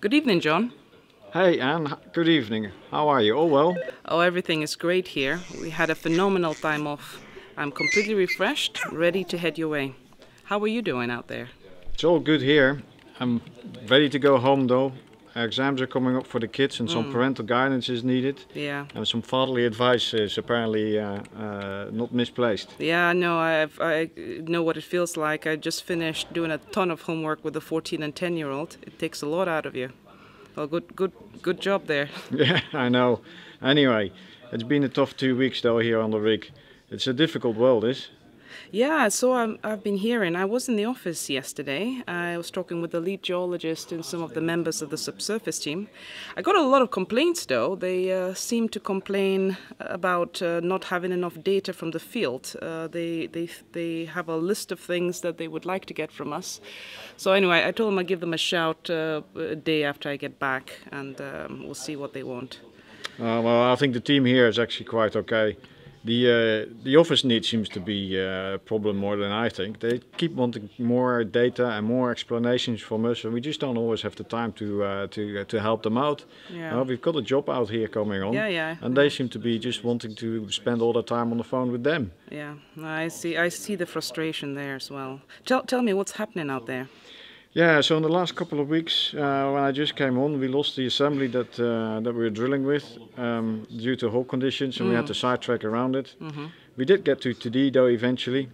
Good evening, John. Hey, Anne. Good evening. How are you? All well? Oh, everything is great here. We had a phenomenal time off. I'm completely refreshed, ready to head your way. How are you doing out there? It's all good here. I'm ready to go home though. Exams are coming up for the kids and some parental guidance is needed. Yeah. And some fatherly advice is apparently uh, uh, not misplaced. Yeah, no, I've, I know what it feels like. I just finished doing a ton of homework with a 14 and 10 year old. It takes a lot out of you. Well, good, good, good job there. Yeah, I know. Anyway, it's been a tough two weeks though here on the rig. It's a difficult world, this. Yeah, so I'm, I've been hearing. I was in the office yesterday. I was talking with the lead geologist and some of the members of the subsurface team. I got a lot of complaints, though. They uh, seem to complain about uh, not having enough data from the field. Uh, they, they, they have a list of things that they would like to get from us. So anyway, I told them I'd give them a shout uh, a day after I get back, and um, we'll see what they want. Uh, well, I think the team here is actually quite okay. The uh, the office need seems to be uh, a problem more than I think. They keep wanting more data and more explanations from us, and we just don't always have the time to uh, to uh, to help them out. Yeah. We've got a job out here coming on, Yeah, yeah. and they seem to be just wanting to spend all their time on the phone with them. Yeah, I see. I see the frustration there as well. Tell, tell me what's happening out there. Yeah, so in the last couple of weeks, uh, when I just came on, we lost the assembly that uh, that we were drilling with um, due to hole conditions, and we had to sidetrack around it. We did get to TD though eventually,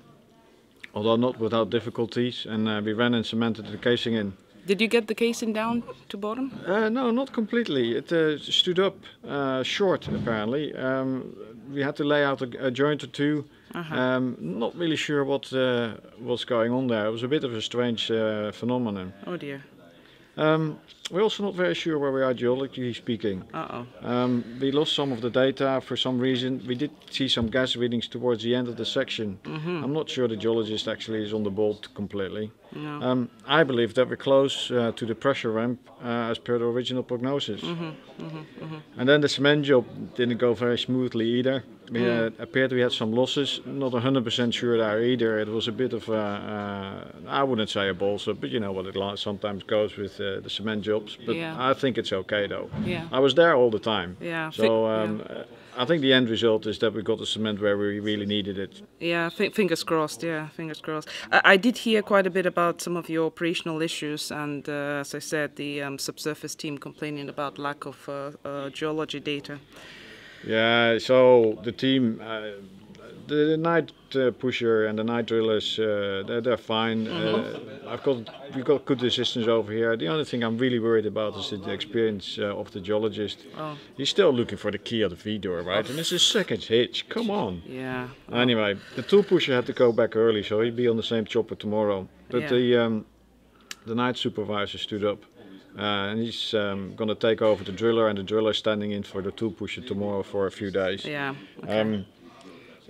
although not without difficulties, and uh, we ran and cemented the casing in. Did you get the casing down to bottom? Uh, no, not completely. It uh, stood up uh, short apparently. Um, we had to lay out a, a joint or 2 Um, not really sure what uh, was going on there. It was a bit of a strange uh, phenomenon. Oh dear. Um, we're also not very sure where we are geologically speaking. Uh oh. Um, we lost some of the data for some reason. We did see some gas readings towards the end of the section. I'm not sure the geologist actually is on the ball completely. No. Um, I believe that we're close uh, to the pressure ramp uh, as per the original prognosis. And then the cement job didn't go very smoothly either. We had, appeared we had some losses. Not 100% sure there either. It was a bit of a, uh, I wouldn't say a balls up, but you know what it sometimes goes with uh, the cement jobs. But Yeah. I think it's okay though. Yeah. I was there all the time. Yeah, So um, uh, I think the end result is that we got the cement where we really needed it. Yeah, fi- fingers crossed. Yeah, fingers crossed. I, I did hear quite a bit about some of your operational issues, and uh, as I said, the um, subsurface team complaining about lack of uh, uh, geology data. Yeah, so the team, uh, the, the night uh, pusher and the night drillers, uh, they're, they're fine. Uh, I've got we've got good assistants over here. The only thing I'm really worried about is the experience uh, of the geologist. Oh. He's still looking for the key of the V door, right? And it's his second hitch. Come on. Yeah. Anyway, the tool pusher had to go back early, so he'd be on the same chopper tomorrow. But Yeah. the um, the night supervisor stood up, uh, and he's um, going to take over the driller, and the driller is standing in for the tool pusher tomorrow for a few days. Yeah. Okay. Um,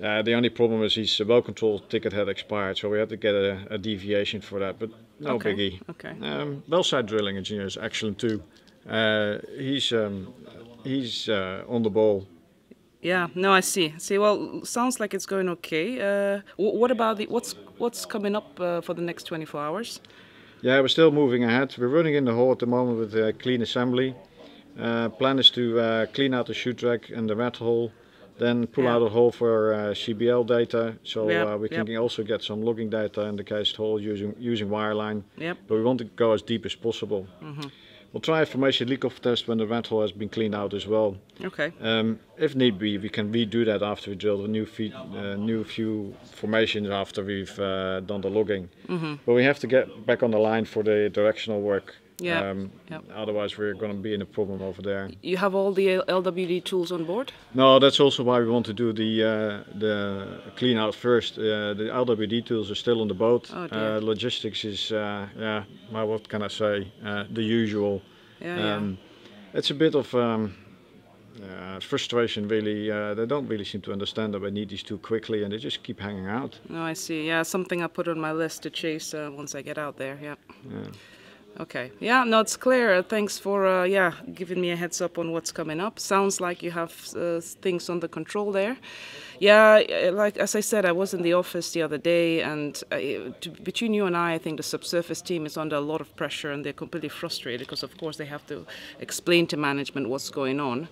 uh, the only problem is his well control ticket had expired, so we had to get a, a deviation for that. But no Okay, biggie. okay. Um, Wellsite drilling engineer is excellent too. Uh, he's um, he's uh, on the ball. Yeah, no, I see. See, well, sounds like it's going okay. Uh, what about the what's what's coming up uh, for the next 24 hours? Yeah, we're still moving ahead. We're running in the hole at the moment with uh, clean assembly. Uh, plan is to uh, clean out the shoe track and the rat hole, then pull Yeah. out a hole for uh, CBL data, so Yep, uh, we can yep. also get some logging data in the cased hole using using wireline. Yep. But we want to go as deep as possible. We'll try a formation leak-off test when the rat hole has been cleaned out as well. Okay. Um, if need be, we can redo that after we drill the new feed, uh, new few formations after we've uh, done the logging. Mm-hmm. But we have to get back on the line for the directional work. Yeah, Um, yeah. Otherwise, we're going to be in a problem over there. You have all the LWD tools on board? No, that's also why we want to do the uh, the clean out first. Uh, the LWD tools are still on the boat. Oh, dear. uh, logistics is, uh, yeah, well, what can I say? Uh, the usual. Yeah, yeah. Um, It's a bit of um, uh, frustration, really. Uh, they don't really seem to understand that we need these too quickly, and they just keep hanging out. No, I see. Yeah, something I put on my list to chase uh, once I get out there. Yeah. Yeah. Okay. Yeah, no, it's clear. Uh, thanks for uh, yeah giving me a heads up on what's coming up. Sounds like you have uh, things under control there. Yeah, like as I said, I was in the office the other day, and uh, to, between you and I, I think the subsurface team is under a lot of pressure, and they're completely frustrated because, of course, they have to explain to management what's going on.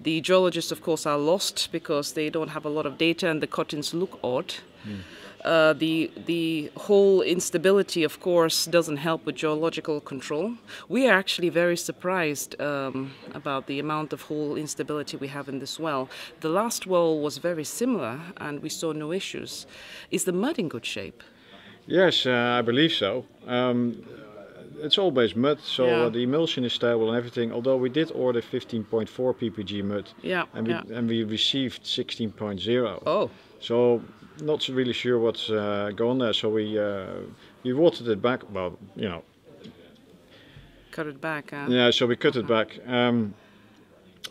The geologists, of course, are lost because they don't have a lot of data, and the cuttings look odd. Mm. Uh, the the hole instability, of course, doesn't help with geological control. We are actually very surprised um, about the amount of hole instability we have in this well. The last well was very similar, and we saw no issues. Is the mud in good shape? Yes, uh, I believe so. Um, it's always mud, so yeah. uh, the emulsion is stable and everything. Although we did order 15.4 ppg mud, yeah, and we yeah. and we received 16.0. Oh, so not really sure what's uh, going there. So we uh, we watered it back. Well, you know. Cut it back. Huh? Yeah, so we cut it back. Um,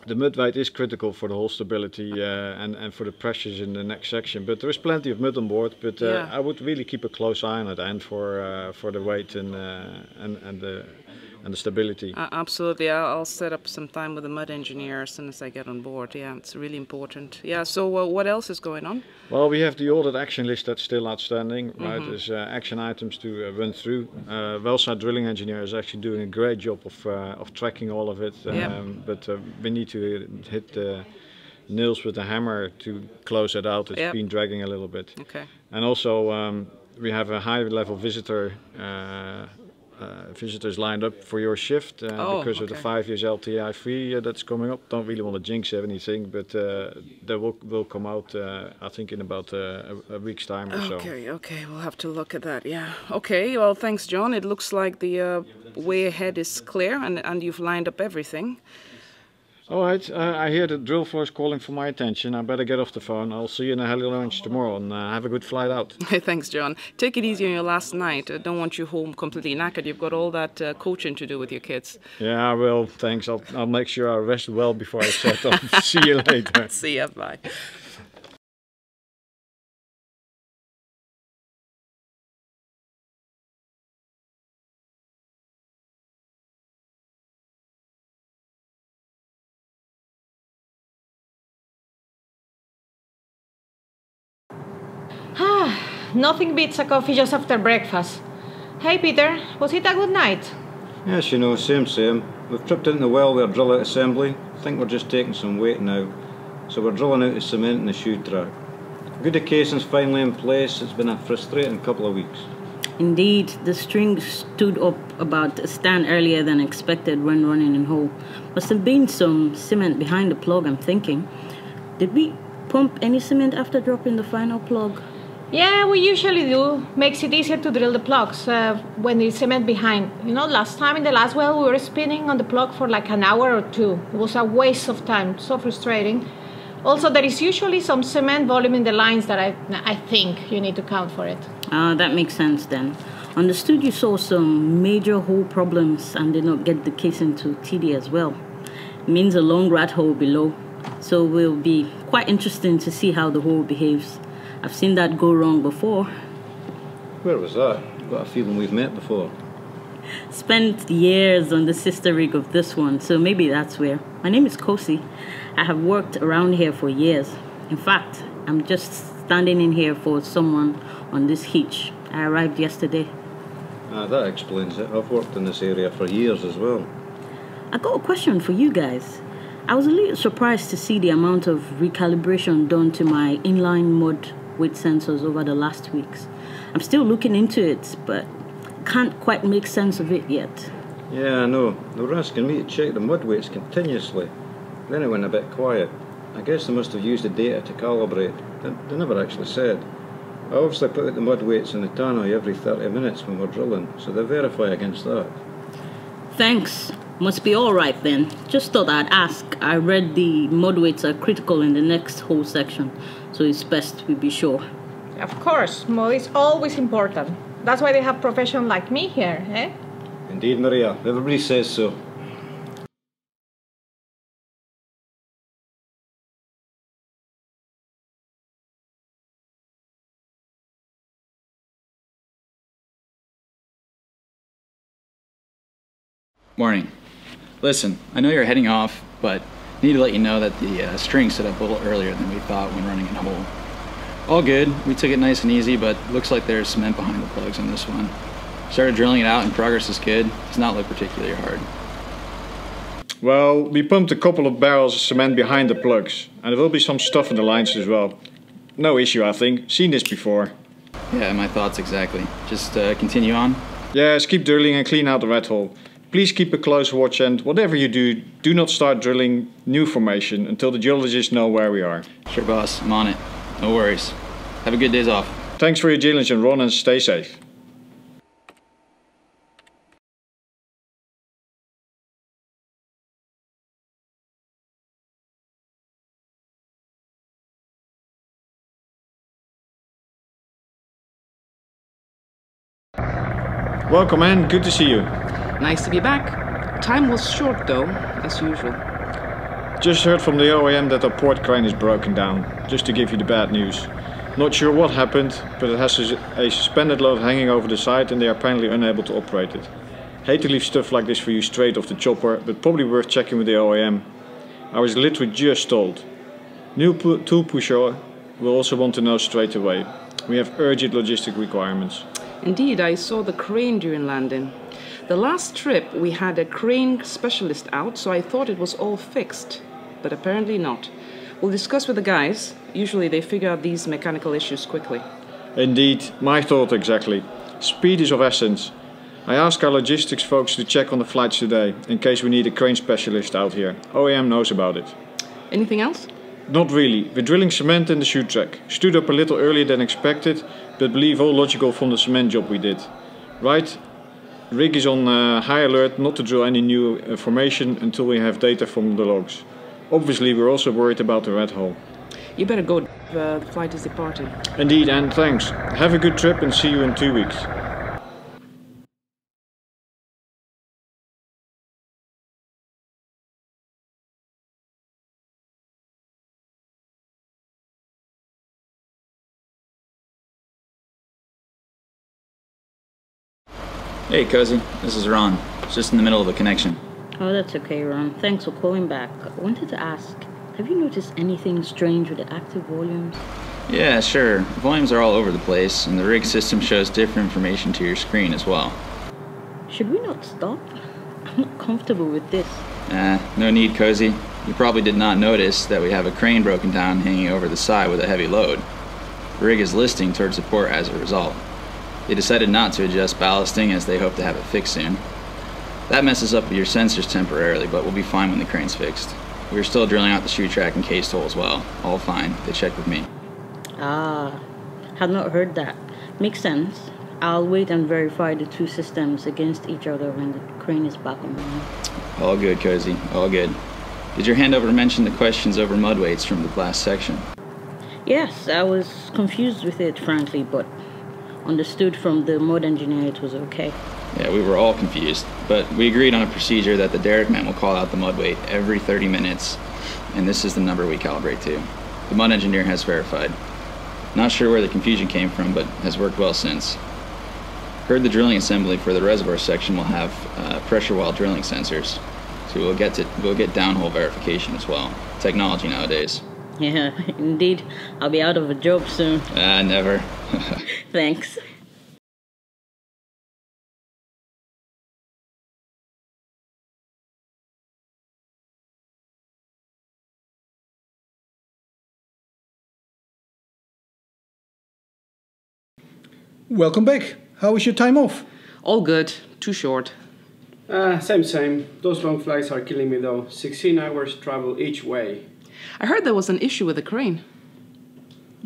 the mud weight is critical for the hole stability uh, and, and for the pressures in the next section. But there is plenty of mud on board. But uh, yeah. I would really keep a close eye on it and for uh, for the weight and uh, and and the and the stability. Uh, absolutely, I'll set up some time with the mud engineer as soon as I get on board. Yeah, it's really important. Yeah. So uh, what else is going on? Well, we have the audit action list that's still outstanding. Mm -hmm. Right, there's uh, action items to uh, run through. Uh, Wellsite drilling engineer is actually doing a great job of uh, of tracking all of it. Um, yep. But we need to hit the nails with the hammer to close it out. It's yep. been dragging a little bit. Okay. And also. Um, we have a high level visitor uh, Uh, visitors lined up for your shift uh, oh, because okay. of the five years LTI free uh, that's coming up. Don't really want to jinx anything, but uh, that will will come out uh, I think in about a, a, week's time or okay, so. Okay, okay, we'll have to look at that. Yeah. Okay. Well, thanks, John. It looks like the way ahead is clear, and and you've lined up everything. All right, uh, I hear the drill floor calling for my attention. I better get off the phone. I'll see you in the heli lounge tomorrow and uh, have a good flight out. Thanks, John. Take it easy on your last night. I don't want you home completely knackered. You've got all that uh, coaching to do with your kids. Yeah, I will. Thanks. I'll, I'll make sure I rest well before I set off. see you later. see ya. Bye. Nothing beats a coffee just after breakfast. Hey, Peter, was it a good night? Yes, you know, same, same. We've tripped into the well with our drill out assembly. I think we're just taking some weight now. So we're drilling out the cement in the shoe track. Good casing's finally in place. It's been a frustrating couple of weeks. Indeed, the string stood up about a stand earlier than expected when running in hole. Must have been some cement behind the plug, I'm thinking. Did we pump any cement after dropping the final plug? Yeah, we usually do. Makes it easier to drill the plugs uh, when there's cement behind. You know, last time in the last well, we were spinning on the plug for like an hour or two. It was a waste of time, so frustrating. Also, there is usually some cement volume in the lines that I, I think you need to count for it. Uh, that makes sense then. Understood you saw some major hole problems and did not get the casing to TD as well. It means a long rat hole below. So will be quite interesting to see how the hole behaves. I've seen that go wrong before. Where was that? Got a feeling we've met before. Spent years on the sister rig of this one, so maybe that's where. My name is Kosi. I have worked around here for years. In fact, I'm just standing in here for someone on this hitch. I arrived yesterday. Ah, that explains it. I've worked in this area for years as well. I got a question for you guys. I was a little surprised to see the amount of recalibration done to my inline mud weight sensors over the last weeks. I'm still looking into it, but can't quite make sense of it yet. Yeah, I know. They were asking me to check the mud weights continuously. Then it went a bit quiet. I guess they must have used the data to calibrate. They, they never actually said. I obviously put out the mud weights in the tannoy every 30 minutes when we're drilling, so they verify against that. Thanks. Must be alright then. Just thought I'd ask. I read the mud weights are critical in the next hole section, so it's best we be sure. Of course, mud is always important. That's why they have professionals like me here, eh? Indeed, Maria. Everybody says so. Morning. Listen, I know you're heading off, but I need to let you know that the uh, string set up a little earlier than we thought when running in hole. All good. We took it nice and easy, but looks like there's cement behind the plugs on this one. Started drilling it out and progress is good. Does not look particularly hard. Well, we pumped a couple of barrels of cement behind the plugs, and there will be some stuff in the lines as well. No issue, I think. Seen this before. Yeah, my thoughts exactly. Just uh, continue on. Yes, keep drilling and clean out the rat hole. Please keep a close watch and whatever you do, do not start drilling new formation until the geologists know where we are. Sure, boss. I'm on it. No worries. Have a good days off. Thanks for your diligence, and Ron, and stay safe. Welcome, man. Good to see you. Nice to be back. Time was short though, as usual. Just heard from the OIM that the port crane is broken down, just to give you the bad news. Not sure what happened, but it has a suspended load hanging over the side and they are apparently unable to operate it. Hate to leave stuff like this for you straight off the chopper, but probably worth checking with the OIM. I was literally just told. New tool pusher will also want to know straight away. We have urgent logistic requirements. Indeed, I saw the crane during landing. The last trip we had a crane specialist out, so I thought it was all fixed, but apparently not. We'll discuss with the guys. Usually they figure out these mechanical issues quickly. Indeed, my thought exactly. Speed is of essence. I asked our logistics folks to check on the flights today, in case we need a crane specialist out here. OIM knows about it. Anything else? Not really. We're drilling cement in the shoe track. Stood up a little earlier than expected, but believe all logical from the cement job we did. Right, rig is on uh, high alert not to drill any new formation until we have data from the logs. Obviously, we're also worried about the rat hole. You better go. Uh, the flight is departing. Indeed, and thanks. Have a good trip and see you in two weeks. Hey, Cozy. This is Ron. It's just in the middle of a connection. Oh, that's okay, Ron. Thanks for calling back. I wanted to ask have you noticed anything strange with the active volumes? Yeah, sure. Volumes are all over the place, and the rig system shows different information to your screen as well. Should we not stop? I'm not comfortable with this. Ah, no need, Cozy. You probably did not notice that we have a crane broken down hanging over the side with a heavy load. The rig is listing towards the port as a result. They decided not to adjust ballasting as they hope to have it fixed soon. That messes up your sensors temporarily, but we'll be fine when the crane's fixed. We're still drilling out the shoe track and case hole as well. All fine. They checked with me. Ah, had not heard that. Makes sense. I'll wait and verify the two systems against each other when the crane is back on line. All good, Cozy. All good. Did your handover mention the questions over mud weights from the last section? Yes, I was confused with it, frankly, but understood from the mud engineer it was okay. Yeah, we were all confused, but we agreed on a procedure that the derrick man will call out the mud weight every 30 minutes, and this is the number we calibrate to. The mud engineer has verified. Not sure where the confusion came from, but has worked well since. Heard the drilling assembly for the reservoir section will have uh, pressure while drilling sensors, so we'll get to we'll get downhole verification as well. Technology nowadays. Yeah, indeed. I'll be out of a job soon. Ah, never. Thanks. Welcome back. How was your time off? All good. Too short. Uh, same, same. Those long flights are killing me though. 16 hours travel each way. I heard there was an issue with the crane.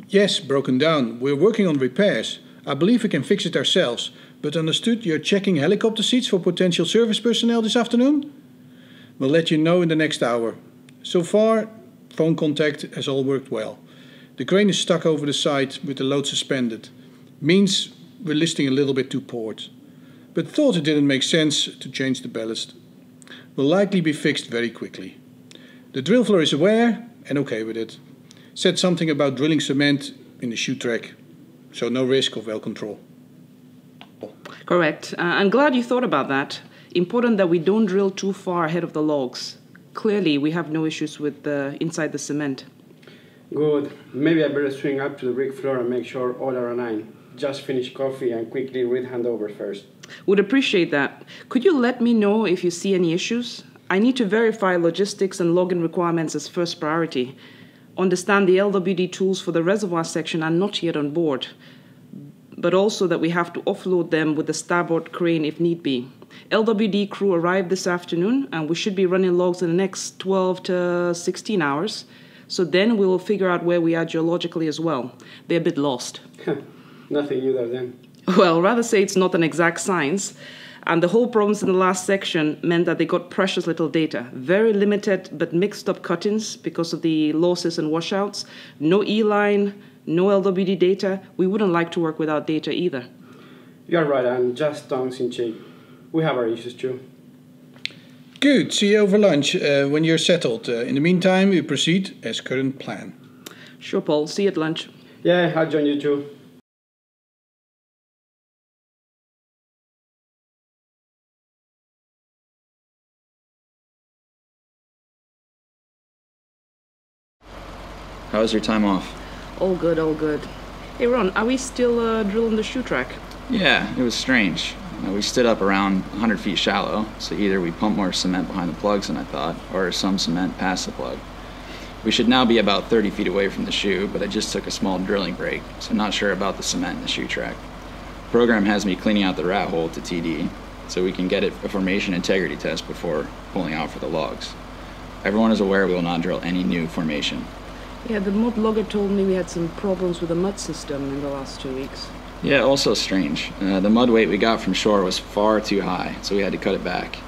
Yes, broken down. We're working on repairs. I believe we can fix it ourselves, but understood you're checking helicopter seats for potential service personnel this afternoon? We'll let you know in the next hour. So far, phone contact has all worked well. The crane is stuck over the side with the load suspended. Means we're listing a little bit to port. But thought it didn't make sense to change the ballast. Will likely be fixed very quickly. The drill floor is aware and okay with it. Said something about drilling cement in the shoe track, so no risk of well control. Correct. Uh, I'm glad you thought about that. Important that we don't drill too far ahead of the logs. Clearly, we have no issues with the inside the cement. Good. Maybe I better swing up to the rig floor and make sure all are aligned. Just finish coffee and quickly read handover first. Would appreciate that. Could you let me know if you see any issues? I need to verify logistics and login requirements as first priority. Understand the LWD tools for the reservoir section are not yet on board, but also that we have to offload them with the starboard crane if need be. LWD crew arrived this afternoon, and we should be running logs in the next 12 to 16 hours. So then we will figure out where we are geologically as well. They're a bit lost. Nothing new there then. Well, rather say it's not an exact science. And the hole problems in the last section meant that they got precious little data. Very limited but mixed up cuttings because of the losses and washouts. No E line, no LWD data. We wouldn't like to work without data either. You're right, and just tongues in cheek. We have our issues too. Good. See you over lunch uh, when you're settled. Uh, in the meantime, we proceed as current plan. Sure, Paul. See you at lunch. Yeah, I'll join you too. How was your time off? All good, all good. Hey, Ron, are we still uh, drilling the shoe track? Yeah, it was strange. Uh, we stood up around 100 feet shallow, so either we pumped more cement behind the plugs than I thought, or some cement past the plug. We should now be about 30 feet away from the shoe, but I just took a small drilling break, so I'm not sure about the cement in the shoe track. The program has me cleaning out the rat hole to TD, so we can get it a formation integrity test before pulling out for the logs. Everyone is aware we will not drill any new formation. Yeah, the mud logger told me we had some problems with the mud system in the last two weeks. Yeah, also strange. Uh, the mud weight we got from shore was far too high, so we had to cut it back.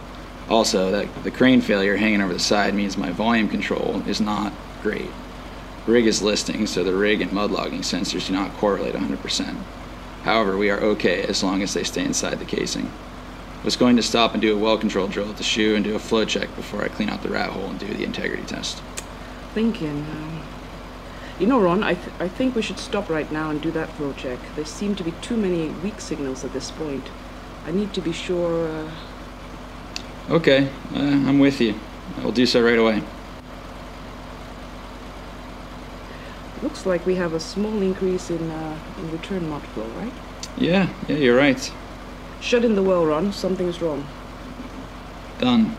Also, that the crane failure hanging over the side means my volume control is not great. Rig is listing, so the rig and mud logging sensors do not correlate 100%. However, we are okay as long as they stay inside the casing. I Was going to stop and do a well control drill at the shoe and do a flow check before I clean out the rat hole and do the integrity test. Thinking. Um, you know, Ron, I, th- I think we should stop right now and do that flow check. There seem to be too many weak signals at this point. I need to be sure. Uh... Okay, uh, I'm with you. I will do so right away. Looks like we have a small increase in, uh, in return mud flow, right? Yeah, yeah, you're right. Shut in the well, Ron. Something's wrong. Done.